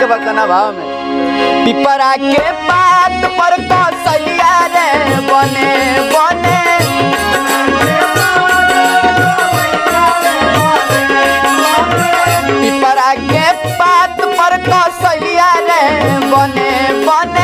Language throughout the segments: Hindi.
गाय के भाव में। पिपरा के पात पर कौशलिया रे, बने बने। पिपरा के पात पर कौशलिया रे, बने बने।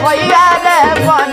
जेठ भैया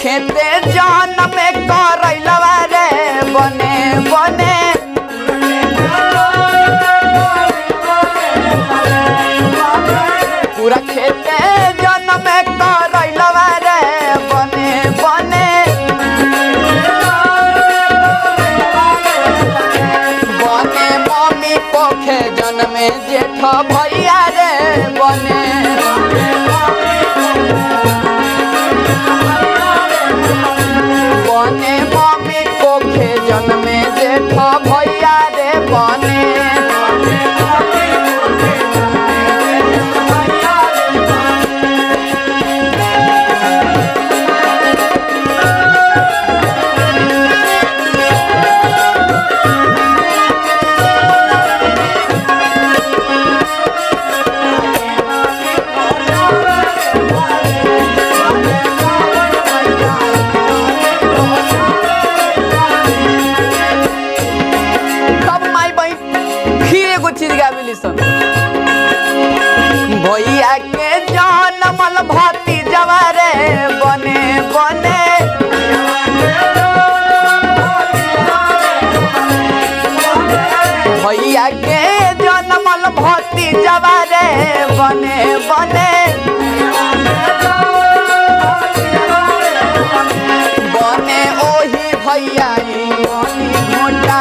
खेते जान में करैलवा रे बने बने। पूरा भैया के जनमल भती जवारे बने बने। भैया के जनमल भती जवारे बने बने। बने ओही भैया मोटा